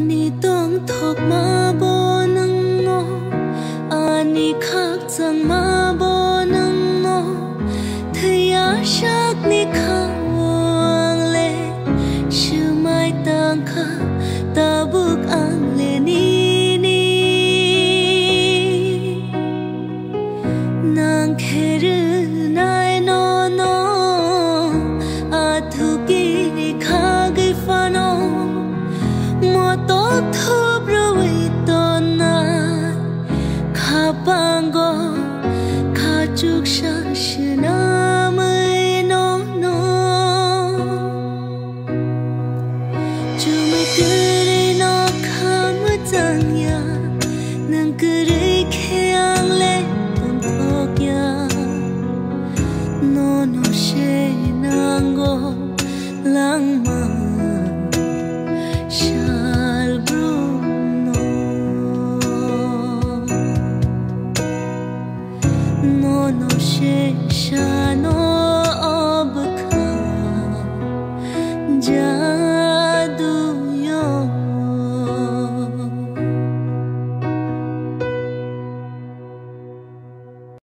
ani tong thok ma bo nang ngo. Ani khak chang ma bo nang ngo. Thaya shak ni khang le. Shu mai tang kha, ta buk ang le ni ni. Nang khe no no she nang 诺诺是沙诺